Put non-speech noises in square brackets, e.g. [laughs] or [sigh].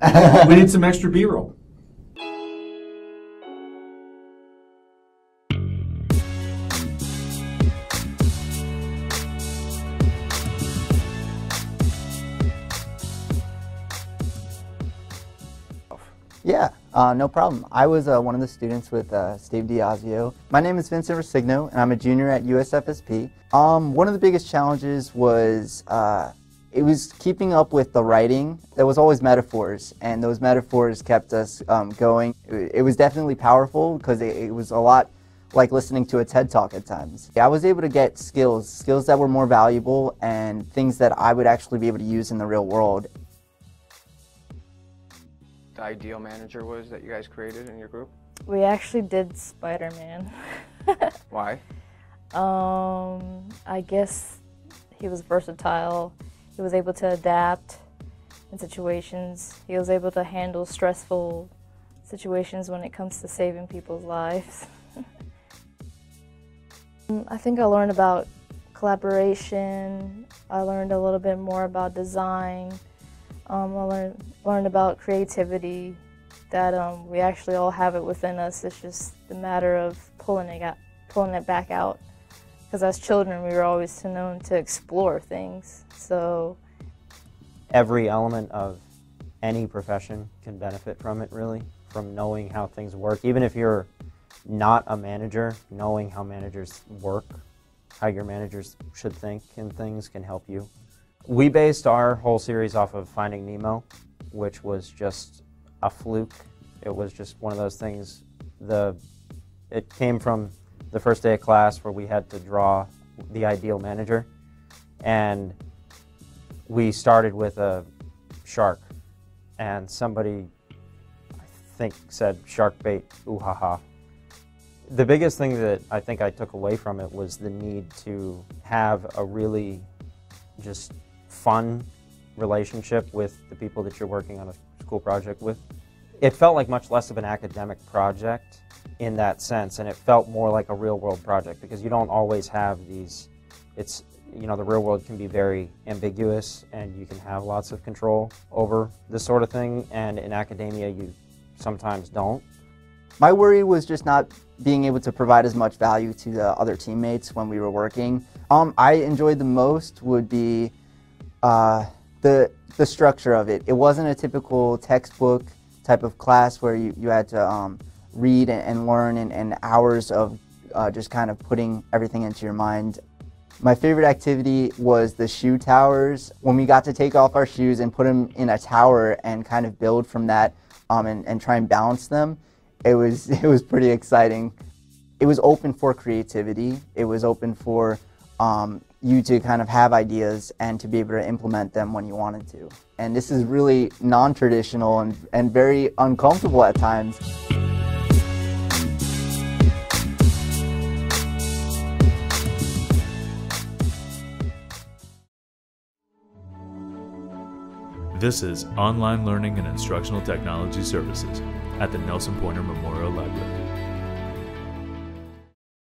[laughs] we need some [laughs] extra B-roll. Yeah, uh, no problem. I was uh, one of the students with uh, Steve Diazio. My name is Vincent Resigno, and I'm a junior at USFSP. Um, one of the biggest challenges was uh, it was keeping up with the writing. There was always metaphors, and those metaphors kept us um, going. It, it, was definitely powerful because it, it was a lot like listening to a TED Talk at times. I was able to get skills, skills that were more valuable and things that I would actually be able to use in the real world the ideal manager was that you guys created in your group? We actually did Spider-Man. [laughs] Why? Um, I guess he was versatile. He was able to adapt in situations. He was able to handle stressful situations when it comes to saving people's lives. [laughs] I think I learned about collaboration. I learned a little bit more about design. Um, I learned, learned about creativity, that um, we actually all have it within us. It's just a matter of pulling it, out, pulling it back out. Because as children, we were always known to explore things. So every element of any profession can benefit from it, really, from knowing how things work. Even if you're not a manager, knowing how managers work, how your managers should think and things can help you. We based our whole series off of Finding Nemo, which was just a fluke. It was just one of those things. The it came from the first day of class where we had to draw the ideal manager, and we started with a shark, and somebody I think said shark bait, ooh ha ha. The biggest thing that I think I took away from it was the need to have a really just fun relationship with the people that you're working on a school project with. It felt like much less of an academic project in that sense, and it felt more like a real world project because you don't always have these. It's you know the real world can be very ambiguous, and you can have lots of control over this sort of thing, and in academia you sometimes don't. My worry was just not being able to provide as much value to the other teammates when we were working. Um, I enjoyed the most would be uh, the the structure of it. It wasn't a typical textbook type of class where you, you had to um, read and, learn and, and, hours of uh, just kind of putting everything into your mind. My favorite activity was the shoe towers. When we got to take off our shoes and put them in a tower and kind of build from that um, and, and try and balance them, it was, [laughs] it was pretty exciting. It was open for creativity. It was open for um, you to kind of have ideas and to be able to implement them when you wanted to. And this is really non-traditional and, and very uncomfortable at times. This is Online Learning and Instructional Technology Services at the Nelson Poynter Memorial Library.